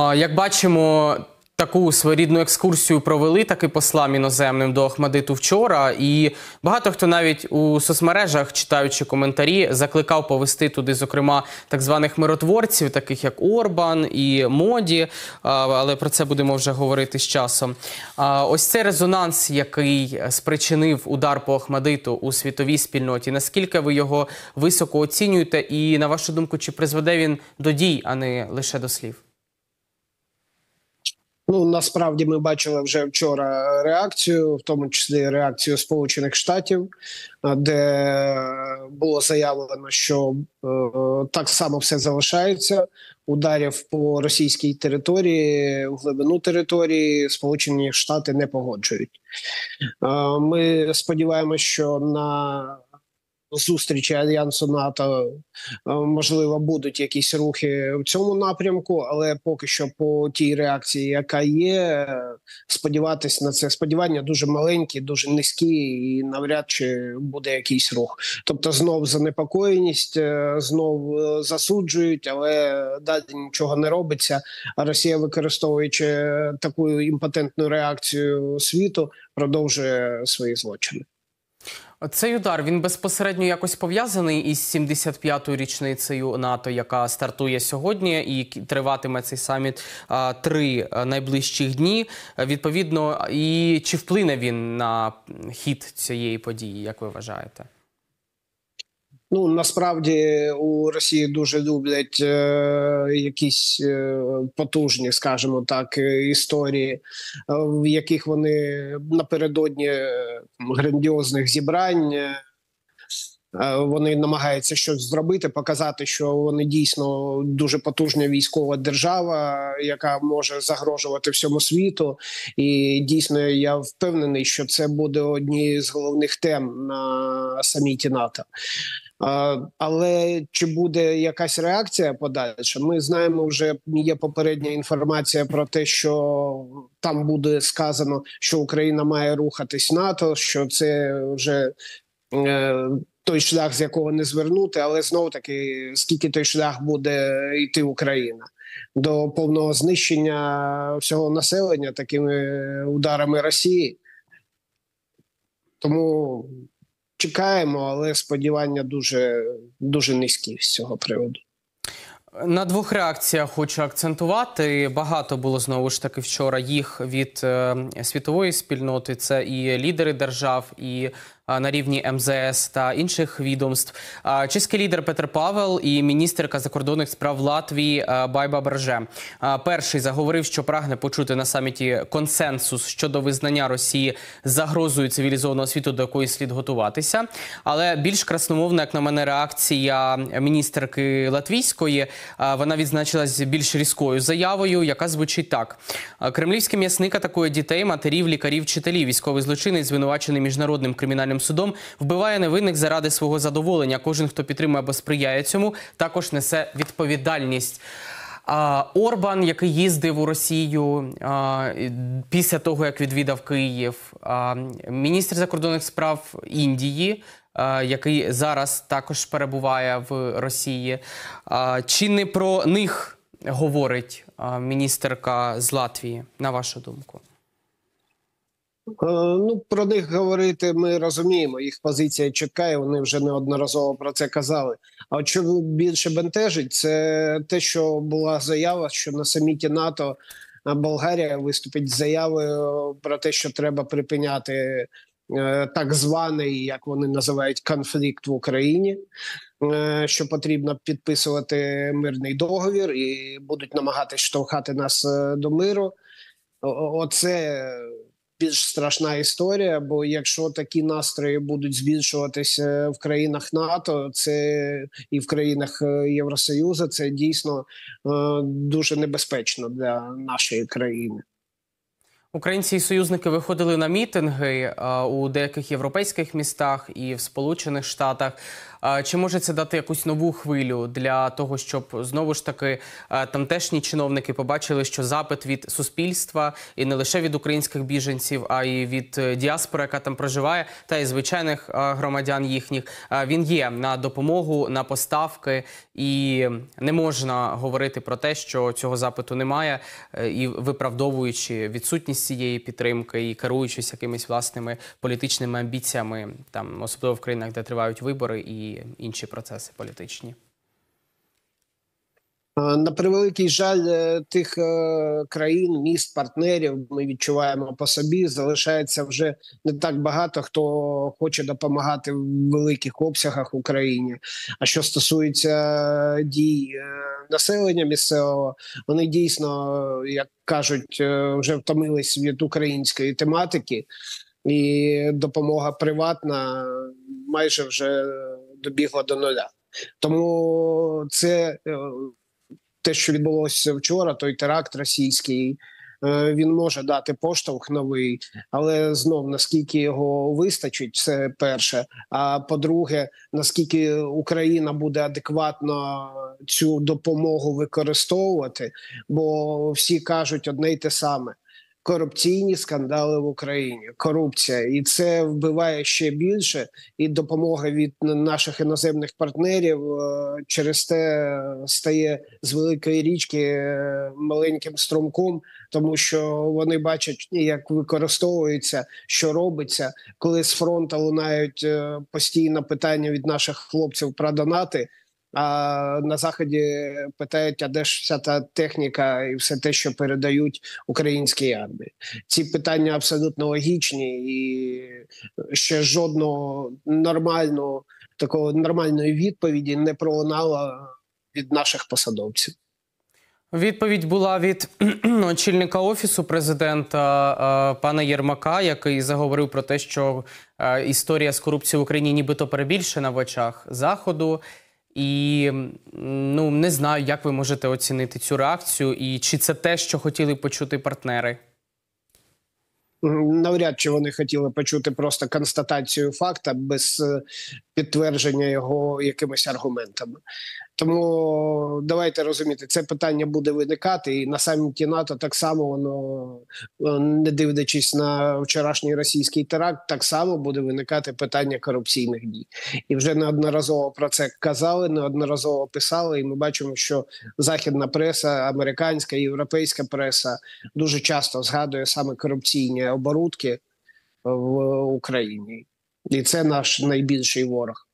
Як бачимо, таку своєрідну екскурсію провели таки послам іноземним до Ахмадиту вчора. І багато хто навіть у соцмережах, читаючи коментарі, закликав повести туди, зокрема, так званих миротворців, таких як Орбан і Моді. Але про це будемо вже говорити з часом. Ось цей резонанс, який спричинив удар по Ахмадиту у світовій спільноті. Наскільки ви його високо оцінюєте? І на вашу думку, чи призведе він до дій, а не лише до слів? Ну насправді ми бачили вже вчора реакцію, в тому числі реакцію Сполучених Штатів, де було заявлено, що е, так само все залишається. Ударів по російській території глибину території Сполучені Штати не погоджують. Е, ми сподіваємося, що на зустрічі альянсу НАТО е, можливо будуть якісь рухи в цьому напрямку, але поки що по тій реакції, яка є, сподіватися на це сподівання дуже маленькі, дуже низькі, і навряд чи буде якийсь рух. Тобто, знов занепокоєність, е, знов е, засуджують, але далі нічого не робиться. А Росія, використовуючи таку імпотентну реакцію світу, продовжує свої злочини. Цей удар він безпосередньо якось пов'язаний із 75-ю річницею НАТО, яка стартує сьогодні, і триватиме цей саміт три найближчих дні. Відповідно, і чи вплине він на хід цієї події, як ви вважаєте? Ну насправді у Росії дуже люблять е, якісь е, потужні, скажімо так, історії, е, в яких вони напередодні грандіозних зібрань. Е, вони намагаються щось зробити, показати, що вони дійсно дуже потужна військова держава, яка може загрожувати всьому світу. І дійсно я впевнений, що це буде однією з головних тем на саміті НАТО. Але чи буде якась реакція подальша? Ми знаємо, вже є попередня інформація про те, що там буде сказано, що Україна має рухатись НАТО, що це вже е, той шлях, з якого не звернути, але знов таки скільки той шлях буде йти Україна до повного знищення всього населення такими ударами Росії. Тому чекаємо, але сподівання дуже дуже низькі з цього приводу. На двох реакціях хочу акцентувати. Багато було знову ж таки вчора їх від е, світової спільноти. Це і лідери держав, і на рівні МЗС та інших відомств. Чеський лідер Петр Павел і міністерка закордонних справ Латвії Байба Берже. Перший заговорив, що прагне почути на саміті консенсус щодо визнання Росії загрозою цивілізованого світу, до якої слід готуватися. Але більш красномовна, як на мене, реакція міністерки Латвійської. Вона відзначилась більш різкою заявою, яка звучить так: Кремлівський м'ясник атакує дітей, матерів, лікарів, вчителів, військовий злочинець, звинувачений міжнародним кримінальним Верховним судом вбиває невинних заради свого задоволення. Кожен, хто підтримує або сприяє цьому, також несе відповідальність. Орбан, який їздив у Росію після того, як відвідав Київ, міністр закордонних справ Індії, який зараз також перебуває в Росії. Чи не про них говорить міністерка з Латвії, на вашу думку? Е, ну про них говорити ми розуміємо. Їх позиція чітка, і Вони вже неодноразово про це казали. А от що більше бентежить, це те, що була заява, що на саміті НАТО Болгарія виступить з заявою про те, що треба припиняти. Е, так званий, як вони називають, конфлікт в Україні, е, що потрібно підписувати мирний договір і будуть намагатись штовхати нас до миру. Оце більш страшна історія. Бо якщо такі настрої будуть збільшуватися в країнах НАТО, це і в країнах е, Євросоюзу, це дійсно е, дуже небезпечно для нашої країни. Українці і союзники виходили на мітинги у деяких європейських містах і в Сполучених Штатах. Чи може це дати якусь нову хвилю для того, щоб знову ж таки е, тамтешні чиновники побачили, що запит від суспільства і не лише від українських біженців, а й від е, діаспори, яка там проживає, та й звичайних е, громадян їхніх, він є на допомогу, на поставки, і не можна говорити про те, що цього запиту немає, і виправдовуючи відсутність цієї підтримки і керуючись якимись власними політичними амбіціями, там особливо в країнах, де тривають вибори і інші процеси політичні. Е, На превеликий жаль, е, тих е, країн, міст, партнерів ми відчуваємо по собі. Залишається вже не так багато, хто хоче допомагати в великих обсягах Україні. А що стосується дій населення місцевого, вони дійсно, як кажуть, вже втомились від української тематики, і допомога приватна майже вже добігла до нуля. Тому це е, те, що відбулося вчора, той теракт російський, е, він може дати поштовх новий, але знов наскільки його вистачить, це перше. А по-друге, наскільки Україна буде адекватно цю допомогу використовувати, бо всі кажуть одне й те саме. Корупційні скандали в Україні, корупція, і це вбиває ще більше. І допомога від наших іноземних партнерів е, через те стає з великої річки е, маленьким струмком, тому що вони бачать, як використовується, що робиться, коли з фронту лунають е, постійно питання від наших хлопців про донати. А на заході питають, а де ж вся та техніка і все те, що передають українській армії. Ці питання абсолютно логічні, і ще жодного нормального такого нормальної відповіді не пролунало від наших посадовців. Відповідь була від очільника офісу президента е, пана Єрмака, який заговорив про те, що е, історія з корупцією в Україні нібито перебільшена в очах заходу. І ну не знаю, як ви можете оцінити цю реакцію, і чи це те, що хотіли почути партнери. Навряд чи вони хотіли почути просто констатацію факта без е, підтвердження його якимись аргументами. Тому давайте розуміти, це питання буде виникати, і на саміті НАТО так само воно, е, не дивлячись на вчорашній російський теракт, так само буде виникати питання корупційних дій. І вже неодноразово про це казали, неодноразово писали. І ми бачимо, що західна преса, американська, європейська преса дуже часто згадує саме корупційні оборудки в Україні, і це наш найбільший ворог.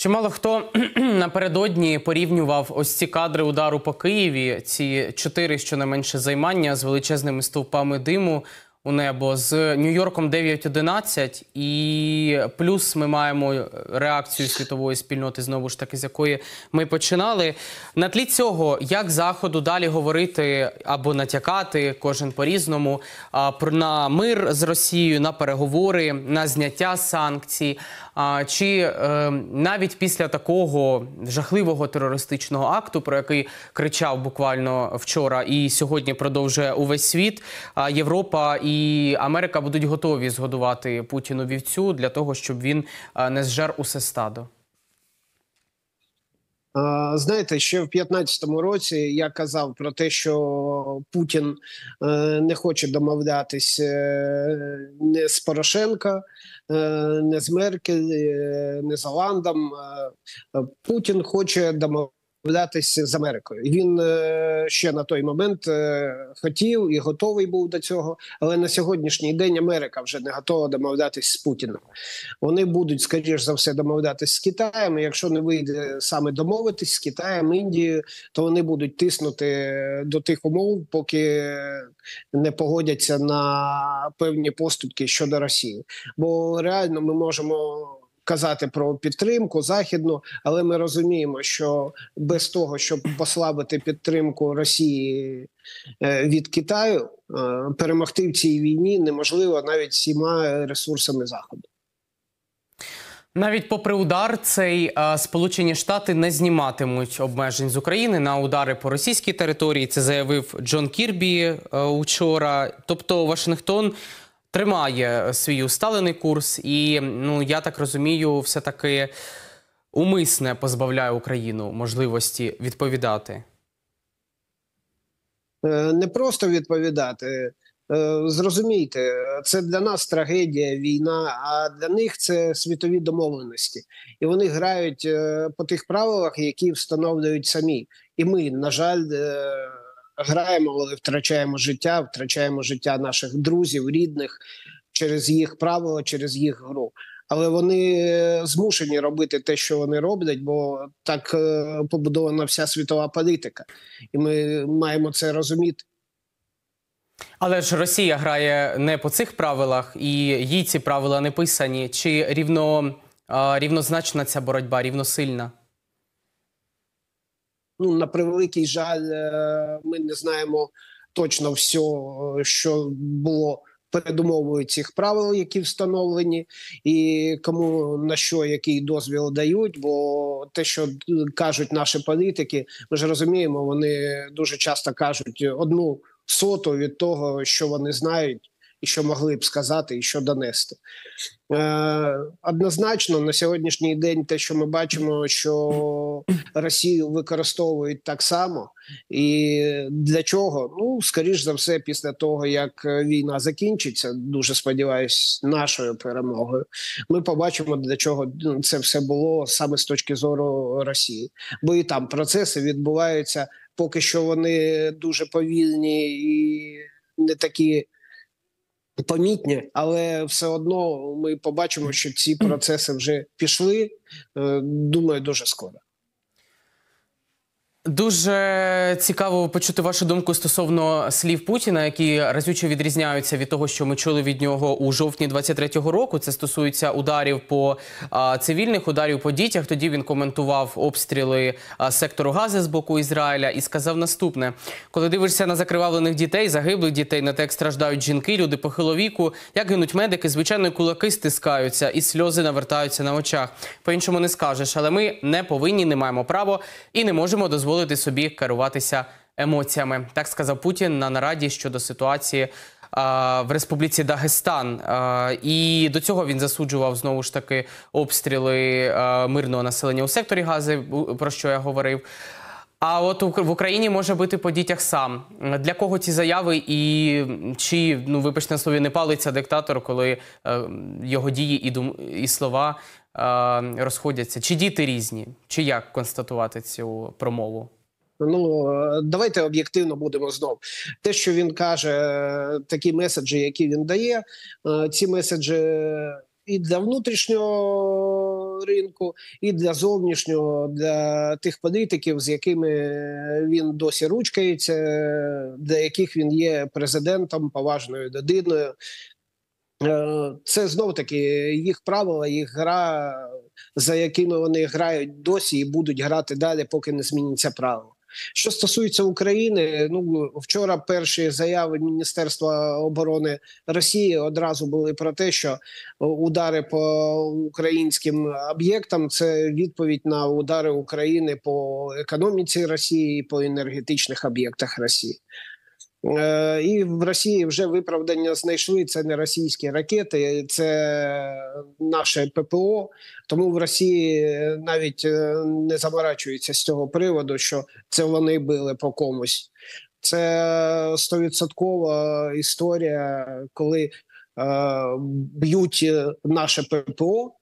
Чимало хто напередодні порівнював ось ці кадри удару по Києві, ці чотири щонайменше займання з величезними стовпами диму у небо з Нью-Йорком 9.11. І плюс ми маємо реакцію світової спільноти, знову ж таки, з якої ми починали. На тлі цього, як заходу далі говорити або натякати, кожен по-різному, про- на мир з Росією, на переговори, на зняття санкцій. А, Чи е, навіть після такого жахливого терористичного акту, про який кричав буквально вчора і сьогодні продовжує увесь світ, Європа і Америка будуть готові згодувати Путіну вівцю для того, щоб він е, не зжер усе стадо? А, Знаєте, ще в 2015 році я казав про те, що Путін е, не хоче домовлятись е, не з Порошенка, е, не з Меркель, е, не з Оландом. Е, Путін хоче домовлятись з Америкою. Він е, ще на той момент е, хотів і готовий був до цього, але на сьогоднішній день Америка вже не готова домовлятись з Путіним. Вони будуть, скоріш за все, домовлятись з Китаєм. Якщо не вийде саме домовитись з Китаєм, Індією, то вони будуть тиснути до тих умов, поки не погодяться на певні поступки щодо Росії. Бо реально ми можемо. Казати про підтримку західну, але ми розуміємо, що без того, щоб послабити підтримку Росії е, від Китаю, е, перемогти в цій війні неможливо навіть всіма ресурсами заходу. Навіть попри удар, цей е, Сполучені Штати не зніматимуть обмежень з України на удари по російській території. Це заявив Джон Кірбі е, учора. Тобто Вашингтон тримає свій усталений курс, і ну я так розумію, все таки умисне позбавляє Україну можливості відповідати? Е, не просто відповідати. Е, Зрозумійте, це для нас трагедія, війна, а для них це світові домовленості, і вони грають е, по тих правилах, які встановлюють самі. І ми, на жаль, е, граємо, але втрачаємо життя, втрачаємо життя наших друзів, рідних через їх правила, через їх гру. Але вони е, змушені робити те, що вони роблять, бо так е, побудована вся світова політика, і ми маємо це розуміти. Але ж Росія грає не по цих правилах, і їй ці правила не писані. Чи рівно, рівнозначна ця боротьба, рівносильна? Ну на превеликий жаль, е, ми не знаємо точно все, що було передумовою цих правил, які встановлені, і кому на що який дозвіл дають. Бо те, що кажуть наші політики, ми ж розуміємо, вони дуже часто кажуть одну соту від того, що вони знають. І що могли б сказати, і що донести Е, однозначно на сьогоднішній день, те, що ми бачимо, що Росію використовують так само, і для чого? Ну скоріш за все, після того як війна закінчиться, дуже сподіваюсь, нашою перемогою. Ми побачимо для чого ну, це все було саме з точки зору Росії, бо і там процеси відбуваються поки що вони дуже повільні і не такі помітні, але все одно ми побачимо, що ці процеси вже пішли. е, Думаю, дуже скоро. Дуже цікаво почути вашу думку стосовно слів Путіна, які разюче відрізняються від того, що ми чули від нього у жовтні 23-го року. Це стосується ударів по а, цивільних, ударів по дітях. Тоді він коментував обстріли а, сектору Гази з боку Ізраїля і сказав наступне: коли дивишся на закривавлених дітей, загиблих дітей, на те, як страждають жінки, люди похилого віку, як гинуть медики, звичайно, кулаки стискаються, і сльози навертаються на очах. По іншому не скажеш, але ми не повинні, не маємо права і не можемо дозволити собі керуватися емоціями. Так сказав Путін на нараді щодо ситуації в Республіці Дагестан. І до цього він засуджував знову ж таки обстріли мирного населення у секторі Гази, про що я говорив. А от в Україні може бути по дітях сам. Для кого ці заяви і чи, ну вибачте на слові, не палиться диктатор, коли е, його дії і, дум, і слова розходяться? Чи діти різні? Чи як констатувати цю промову? Ну давайте об'єктивно будемо знов. Те, що він каже, такі меседжі, які він дає, е, ці меседжі і для внутрішнього ринку, і для зовнішнього, для тих політиків, з якими він досі ручкається, для яких він є президентом, поважною людиною. Е, Це знов таки їх правила, їх гра, за якими вони грають досі і будуть грати далі, поки не зміняться правила. Що стосується України, ну вчора перші заяви Міністерства оборони Росії одразу були про те, що удари по українським об'єктам це відповідь на удари України по економіці Росії і по енергетичних об'єктах Росії. Е, І в Росії вже виправдання знайшли. Це не російські ракети, це наше ППО. Тому в Росії навіть е, не заморачуються з цього приводу, що це вони били по комусь. Це стовідсоткова історія, коли е, б'ють е, наше ППО.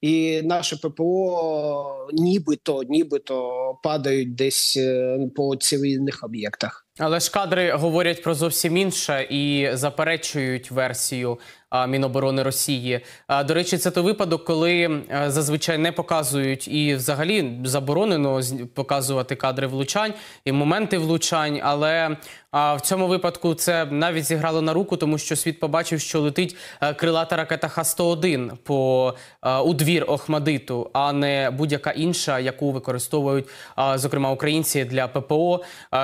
І наше ППО нібито нібито падають десь е, по цивільних об'єктах. Але ж кадри говорять про зовсім інше і заперечують версію Міноборони Росії. До речі, це той випадок, коли зазвичай не показують і взагалі заборонено показувати кадри влучань і моменти влучань. Але в цьому випадку це навіть зіграло на руку, тому що світ побачив, що летить е, крилата ракета Х-101 по е, у двір Охмадиту, а не будь-яка інша, яку використовують, зокрема, українці для ППО,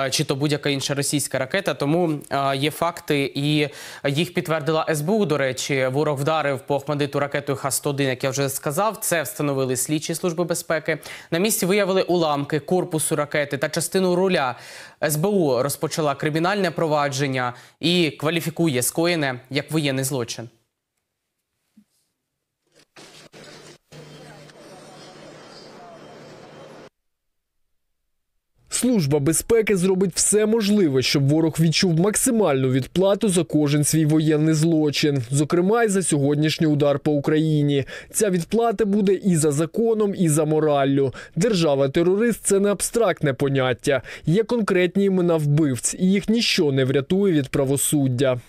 чи то будь-яка інша російська ракета. Тому є факти, і їх підтвердила СБУ. До речі, ворог вдарив по Охмадиту ракетою Х-101, як я вже сказав. Це встановили слідчі служби безпеки. На місці виявили уламки корпусу ракети та частину руля. СБУ розпочала кримінальне провадження і кваліфікує скоєне як воєнний злочин. Служба безпеки зробить все можливе, щоб ворог відчув максимальну відплату за кожен свій воєнний злочин, зокрема й за сьогоднішній удар по Україні. Ця відплата буде і за законом, і за мораллю. Держава-терорист це не абстрактне поняття. Є конкретні імена вбивць, і їх ніщо не врятує від правосуддя.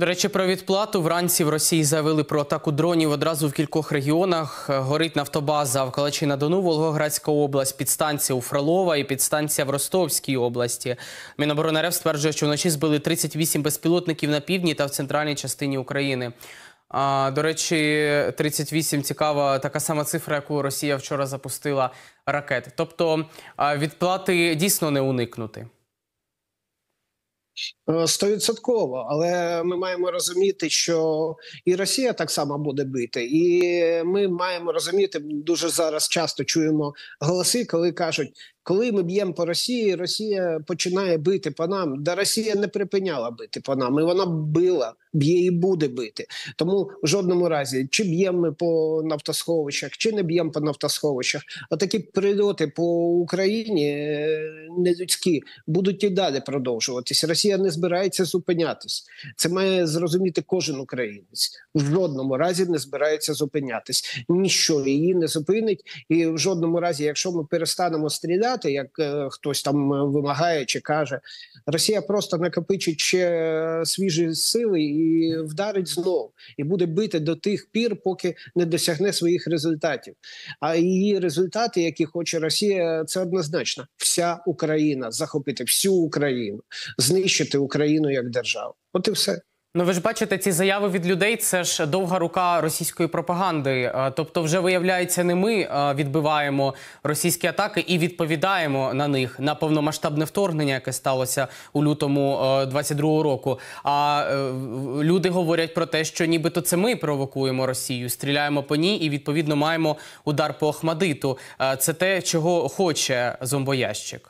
До речі, про відплату вранці в Росії заявили про атаку дронів одразу в кількох регіонах. Горить нафтобаза в Калачі на Дону, Волгоградська область, підстанція у Фролова і підстанція в Ростовській області. Міноборони РФ стверджує, що вночі збили 38 безпілотників на півдні та в центральній частині України. А, до речі, 38 цікава така сама цифра, яку Росія вчора запустила ракет. Тобто відплати дійсно не уникнути. Е, Стовідсотково, але ми маємо розуміти, що і Росія так само буде бити, і ми маємо розуміти дуже зараз. Часто чуємо голоси, коли кажуть, коли ми б'ємо по Росії, Росія починає бити по нам. Да Росія не припиняла бити по нам, і вона била, б'є і буде бити. Тому в жодному разі, чи б'ємо ми по нафтосховищах, чи не б'ємо по нафтосховищах, отакі прильоти по Україні е, нелюдські будуть і далі продовжуватись. Росія не збирається зупинятись. Це має зрозуміти кожен українець. В жодному разі не збирається зупинятись. Ніщо її не зупинить, і в жодному разі, якщо ми перестанемо стріляти, як е, хтось там е, вимагає чи каже, Росія просто накопичить ще е, свіжі сили і вдарить знов, і буде бити до тих пір, поки не досягне своїх результатів. А її результати, які хоче Росія, це однозначно вся Україна захопити всю Україну, знищити Україну як державу. От і все. Ну, ви ж бачите, ці заяви від людей це ж довга рука російської пропаганди. Е, Тобто, вже виявляється, не ми е, відбиваємо російські атаки і відповідаємо на них на повномасштабне вторгнення, яке сталося у лютому е, 22-го року. А е, люди говорять про те, що нібито це ми провокуємо Росію, стріляємо по ній і відповідно маємо удар по Охмадиту. Е, Це те, чого хоче зомбоящик.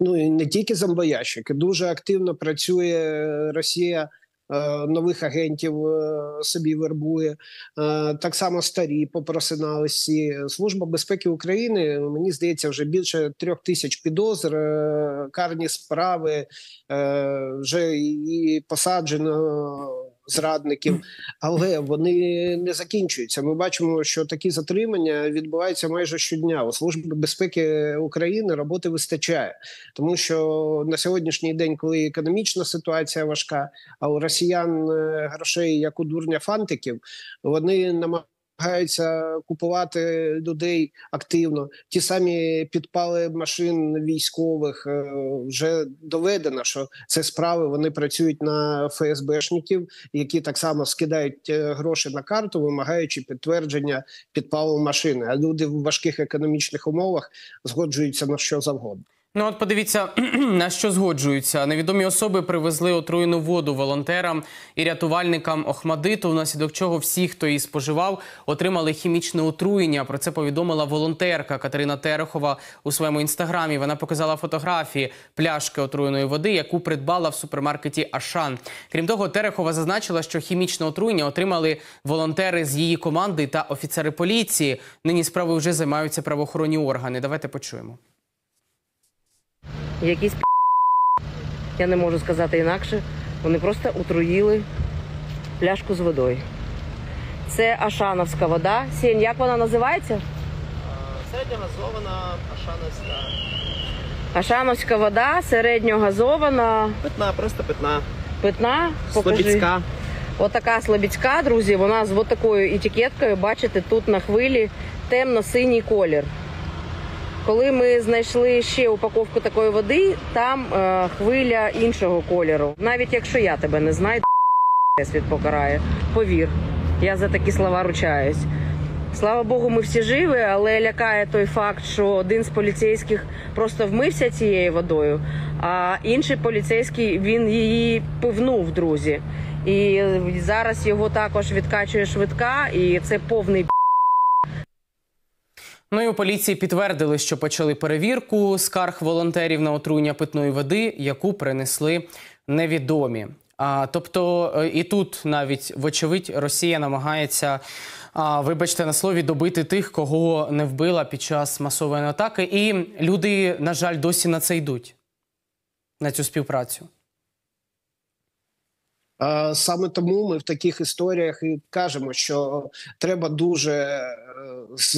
Ну і не тільки зомбоящики, дуже активно працює Росія. е, Нових агентів е, собі вербує Е, так само старі попросинались всі. Служба безпеки України. Мені здається, вже більше трьох тисяч підозр, е, карні справи е, вже і посаджено зрадників, але вони не закінчуються. Ми бачимо, що такі затримання відбуваються майже щодня. У служби безпеки України роботи вистачає, тому що на сьогоднішній день, коли економічна ситуація важка, а у росіян е, грошей як у дурня фантиків, вони намагаються купувати людей активно. Ті самі підпали машин військових е, вже доведено, що це справи вони працюють на ФСБшників, які так само скидають е, гроші на карту, вимагаючи підтвердження підпалу машини. А люди в важких економічних умовах згоджуються на що завгодно. Ну от подивіться, на що згоджуються. Невідомі особи привезли отруєну воду волонтерам і рятувальникам Охмадиту, внаслідок чого всі, хто її споживав, отримали хімічне отруєння. Про це повідомила волонтерка Катерина Терехова у своєму інстаграмі. Вона показала фотографії пляшки отруєної води, яку придбала в супермаркеті Ашан. Крім того, Терехова зазначила, що хімічне отруєння отримали волонтери з її команди та офіцери поліції. Нині справою вже займаються правоохоронні органи. Давайте почуємо. Якісь я не можу сказати інакше. Вони просто отруїли пляшку з водою. Це Ашановська вода. Сінь, як вона називається? Середньогазована ашановська. Ашановська вода, середньогазована, Питна, просто питна. питна. Покажи. Слобідська. Отака слобідська, друзі. Вона з такою етикеткою. Бачите, тут на хвилі темно-синій колір. Коли ми знайшли ще упаковку такої води, там е, хвиля іншого кольору. Навіть якщо я тебе не знаю, світ покарає. Повір, я за такі слова ручаюсь. Слава Богу, ми всі живі, але лякає той факт, що один з поліцейських просто вмився цією водою, а інший поліцейський він її пивнув, друзі. І зараз його також відкачує швидка, і це повний Ну і у поліції підтвердили, що почали перевірку скарг волонтерів на отруєння питної води, яку принесли невідомі. А, тобто, е, і тут навіть, вочевидь, Росія намагається А, вибачте на слові, добити тих, кого не вбила під час масової атаки. І люди, на жаль, досі на це йдуть, на цю співпрацю. Е, Саме тому ми в таких історіях і кажемо, що треба дуже е, з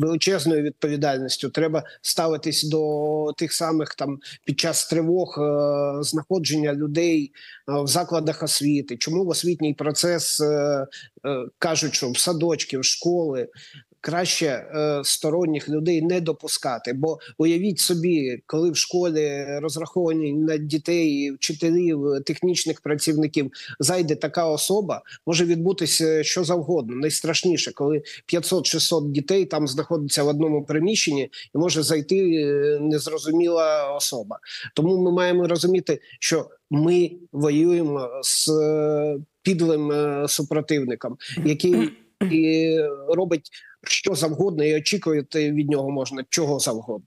величезною відповідальністю. Треба ставитись до тих самих там під час тривог е, знаходження людей в закладах освіти. Чому в освітній процес кажуть, що в садочки, в школи. Краще е, сторонніх людей не допускати, бо уявіть собі, коли в школі розраховані на дітей, вчителів, технічних працівників зайде така особа, може відбутися що завгодно. Найстрашніше, коли 500-600 дітей там знаходиться в одному приміщенні, і може зайти е, незрозуміла особа. Тому ми маємо розуміти, що ми воюємо з е, підлим е, супротивником, який і робить що завгодно, і очікувати від нього можна чого завгодно.